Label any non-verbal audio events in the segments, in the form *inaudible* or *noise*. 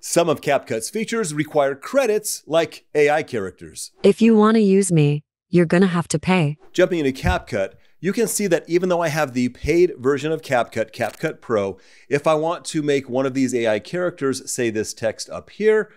Some of CapCut's features require credits, like AI characters. If you want to use me, you're gonna have to pay. Jumping into CapCut, you can see that even though I have the paid version of CapCut, CapCut Pro, if I want to make one of these AI characters say this text up here,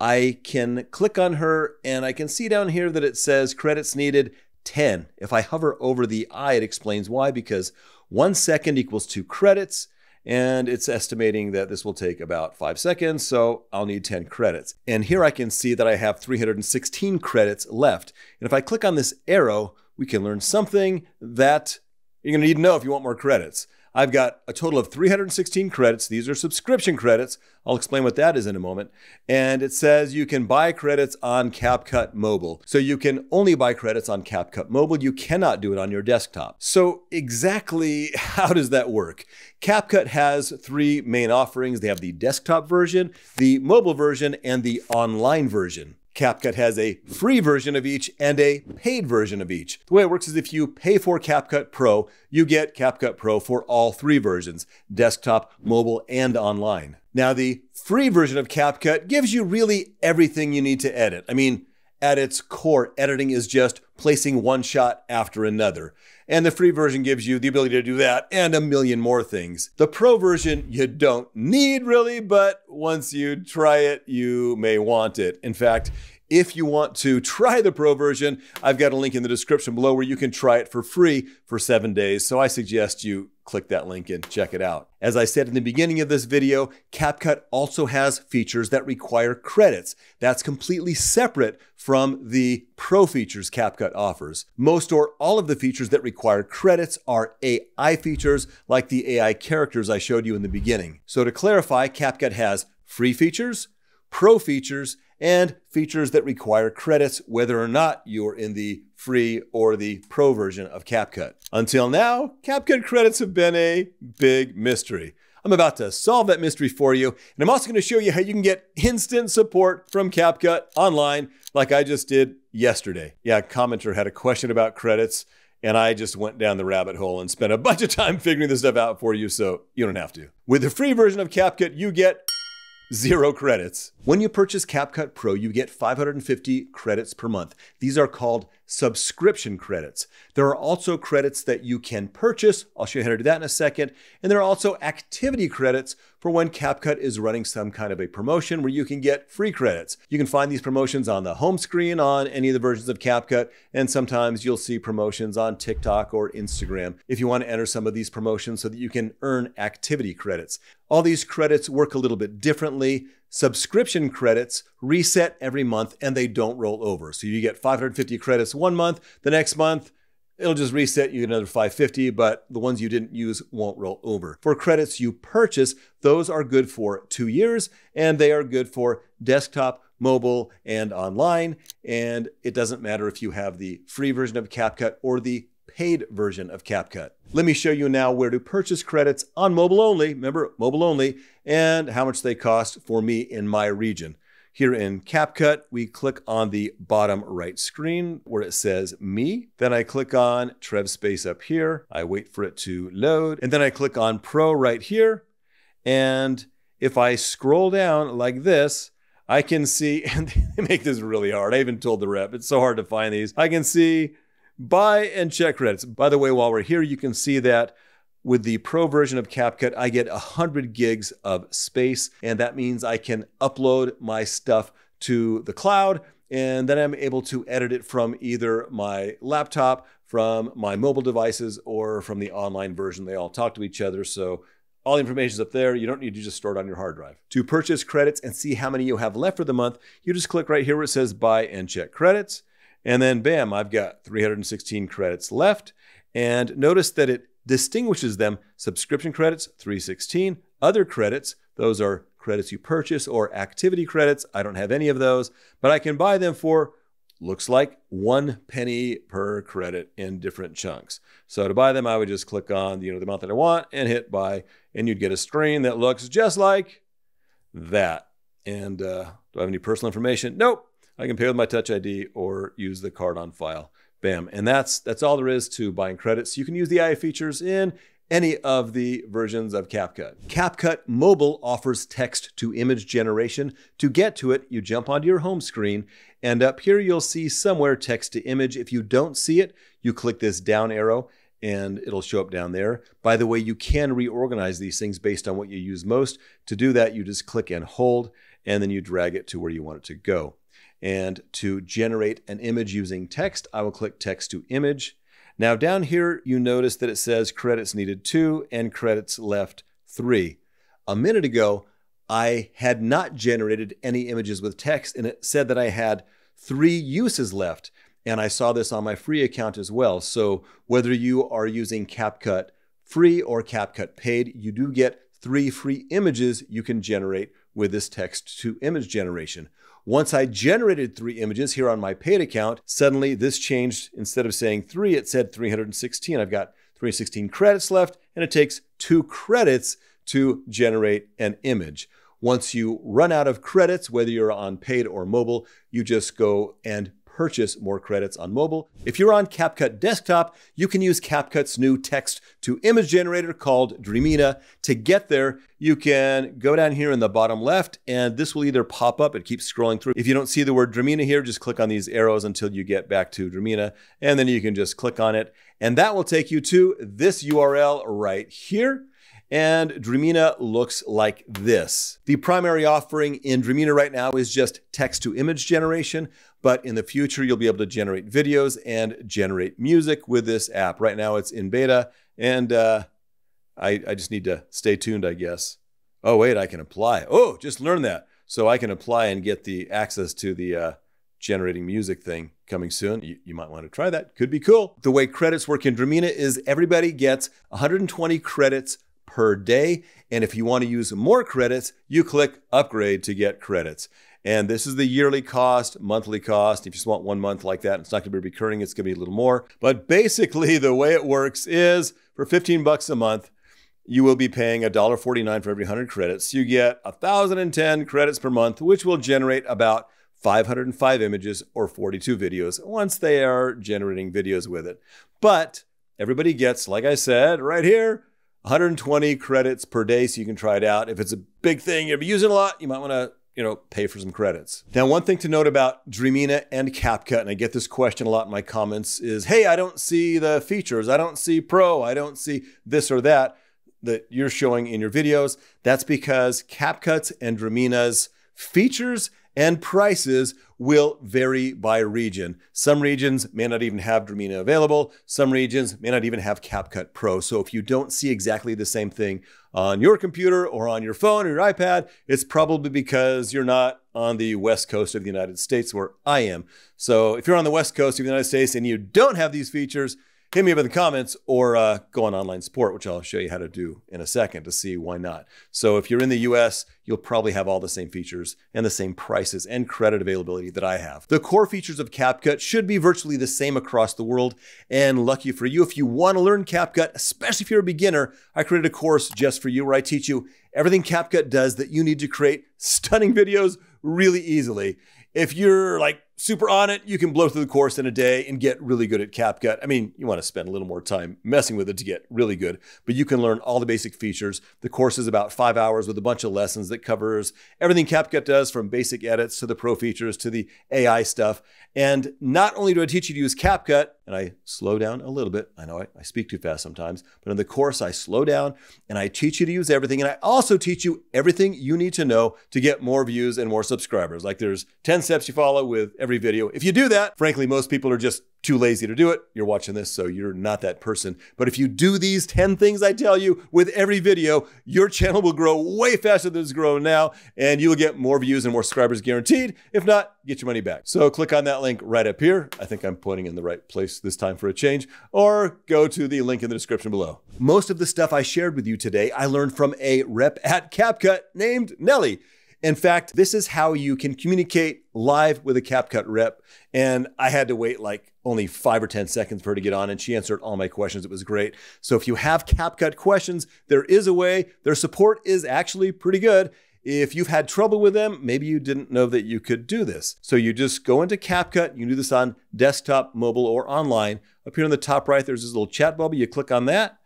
I can click on her and I can see down here that it says credits needed 10. If I hover over the I, it explains why, because one second equals two credits, and it's estimating that this will take about five seconds, so I'll need 10 credits. And here I can see that I have 316 credits left. And if I click on this arrow, we can learn something that you're gonna need to know if you want more credits. I've got a total of 316 credits. These are subscription credits. I'll explain what that is in a moment. And it says you can buy credits on CapCut Mobile. So you can only buy credits on CapCut Mobile. You cannot do it on your desktop. So exactly *laughs* how does that work? CapCut has three main offerings. They have the desktop version, the mobile version, and the online version. CapCut has a free version of each and a paid version of each. The way it works is if you pay for CapCut Pro, you get CapCut Pro for all three versions desktop, mobile, and online. Now, the free version of CapCut gives you really everything you need to edit. I mean, at its core, editing is just placing one shot after another. And the free version gives you the ability to do that and a million more things. The pro version you don't need really, but once you try it, you may want it. In fact, if you want to try the pro version, I've got a link in the description below where you can try it for free for seven days. So I suggest you click that link and check it out. As I said in the beginning of this video, CapCut also has features that require credits. That's completely separate from the pro features CapCut offers. Most or all of the features that require credits are AI features like the AI characters I showed you in the beginning. So to clarify, CapCut has free features, pro features, and features that require credits, whether or not you're in the free or the pro version of CapCut. Until now, CapCut credits have been a big mystery. I'm about to solve that mystery for you, and I'm also going to show you how you can get instant support from CapCut online, like I just did yesterday. Yeah, a commenter had a question about credits, and I just went down the rabbit hole and spent a *laughs* bunch of time figuring this stuff out for you, so you don't have to. With the free version of CapCut, you get zero credits. When you purchase CapCut Pro, you get 550 credits per month. These are called subscription credits. There are also credits that you can purchase. I'll show you how to do that in a second. And there are also activity credits for when CapCut is running some kind of a promotion where you can get free credits. You can find these promotions on the home screen on any of the versions of CapCut, and sometimes you'll see promotions on TikTok or Instagram if you want to enter some of these promotions so that you can earn activity credits. All these credits work a little bit differently. Subscription credits reset every month and they don't roll over. So you get 550 credits one month, the next month, it'll just reset you get another 550 but the ones you didn't use won't roll over for credits you purchase those are good for two years and they are good for desktop mobile and online and it doesn't matter if you have the free version of capcut or the paid version of CapCut. Let me show you now where to purchase credits on mobile only, remember mobile only, and how much they cost for me in my region. Here in CapCut, we click on the bottom right screen where it says me. Then I click on Trev Space up here. I wait for it to load. And then I click on Pro right here. And if I scroll down like this, I can see, *laughs* and they make this really hard. I even told the rep, it's so hard to find these. I can see buy and check credits. By the way, while we're here, you can see that with the pro version of CapCut, I get 100 gigs of space, and that means I can upload my stuff to the cloud, and then I'm able to edit it from either my laptop, from my mobile devices, or from the online version. They all talk to each other, so all the information is up there. You don't need to just store it on your hard drive. To purchase credits and see how many you have left for the month, you just click right here where it says buy and check credits. And then bam, I've got 316 credits left. And notice that it distinguishes them subscription credits, 316, other credits, those are credits you purchase or activity credits. I don't have any of those, but I can buy them for looks like one penny per credit in different chunks. So to buy them, I would just click on you know the amount that I want and hit buy, and you'd get a screen that looks just like that. And uh, do I have any personal information? Nope. I can pay with my Touch ID or use the card on file. Bam. And that's that's all there is to buying credits. You can use the AI features in any of the versions of CapCut. CapCut Mobile offers text to image generation. To get to it, you jump onto your home screen, and up here you'll see somewhere text to image. If you don't see it, you click this down arrow and it'll show up down there. By the way, you can reorganize these things based on what you use most. To do that, you just click and hold, and then you drag it to where you want it to go. And to generate an image using text, I will click text to image. Now down here, you notice that it says credits needed two and credits left three. A minute ago, I had not generated any images with text and it said that I had three uses left. And I saw this on my free account as well. So whether you are using CapCut free or CapCut paid, you do get three free images you can generate with this text to image generation. Once I generated three images here on my paid account, suddenly this changed. Instead of saying three, it said 316. I've got 316 credits left, and it takes two credits to generate an image. Once you run out of credits, whether you're on paid or mobile, you just go and purchase more credits on mobile. If you're on CapCut Desktop, you can use CapCut's new text to image generator called Dreamina. To get there, you can go down here in the bottom left, and this will either pop up, it keeps scrolling through. If you don't see the word Dreamina here, just click on these arrows until you get back to Dreamina, and then you can just click on it, and that will take you to this URL right here and Dreamina looks like this. The primary offering in Dreamina right now is just text to image generation, but in the future, you'll be able to generate videos and generate music with this app. Right now, it's in beta, and uh, I, I just need to stay tuned, I guess. Oh, wait, I can apply. Oh, just learn that. So I can apply and get the access to the uh, generating music thing coming soon. You, you, might want to try that. Could be cool. The way credits work in Dreamina is everybody gets 120 credits per day. And if you want to use more credits, you click upgrade to get credits. And this is the yearly cost, monthly cost. If you just want one month like that, it's not going to be recurring, it's going to be a little more. But basically, *laughs* the way it works is for 15 bucks a month, you will be paying $1.49 for every 100 credits. You get 1,010 credits per month, which will generate about 505 images or 42 videos once they are generating videos with it. But everybody gets, like I said, right here, 120 credits per day so you can try it out. If it's a big thing you'll be using a lot, you might want to you know, pay for some credits. Now, one thing to note about Dreamina and CapCut, and I get this question a lot in my comments, is hey, I don't see the features. I don't see Pro. I don't see this or that that you're showing in your videos. That's because CapCut's and Dreamina's features and prices will vary by region. Some regions may not even have Dreamina available. Some regions may not even have CapCut Pro. So if you don't see exactly the same thing on your computer or on your phone or your iPad, it's probably because you're not on the west coast of the United States where I am. So if you're on the west coast of the United States and you don't have these features, hit me up in the comments or uh, go on online support, which I'll show you how to do in a second to see why not. So if you're in the US, you'll probably have all the same features and the same prices and credit availability that I have. The core features of CapCut should be virtually the same across the world. And lucky for you, if you want to learn CapCut, especially if you're a beginner, I created a course just for you where I teach you everything CapCut does that you need to create stunning *laughs* videos really easily. If you're like super on it, you can blow through the course in a day and get really good at CapCut. I mean, you want to spend a little more time messing with it to get really good, but you can learn all the basic features. The course is about five hours with a bunch of lessons that covers everything CapCut does from basic edits to the pro features to the AI stuff. And not only do I teach you to use CapCut, and I slow down a little bit. I know I, I speak too fast sometimes, but in the course, I slow down and I teach you to use everything. And I also teach you everything you need to know to get more views and more subscribers. Like there's 10 steps you follow with every video. If you do that, frankly, most people are just too lazy to do it. You're watching this, so you're not that person. But if you do these 10 things I tell you with every video, your channel will grow way faster than it's growing now, and you'll get more views and more subscribers guaranteed. If not, get your money back. So click on that link right up here. I think I'm pointing in the right place this time for a change, or go to the link in the description below. Most of the stuff I shared with you today, I learned from a rep at CapCut named Nellie. In fact, this is how you can communicate live with a CapCut rep. And I had to wait like only five or 10 seconds for her to get on, and she answered all my questions. It was great. So if you have CapCut questions, there is a way. Their support is actually pretty good. If you've had trouble with them, maybe you didn't know that you could do this. So you just go into CapCut. You can do this on desktop, mobile, or online. Up here on the top right, there's this little chat bubble. You click on that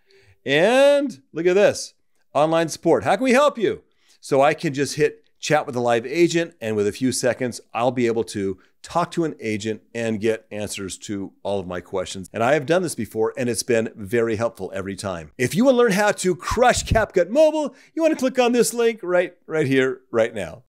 And look at this online support. How can we help you? So I can just hit chat with a live agent, and with a few seconds, I'll be able to talk to an agent and get answers to all of my questions. And I have done this before, and it's been very helpful every time. If you want to learn how to crush CapCut Mobile, you want to click on this link right, right here, right now.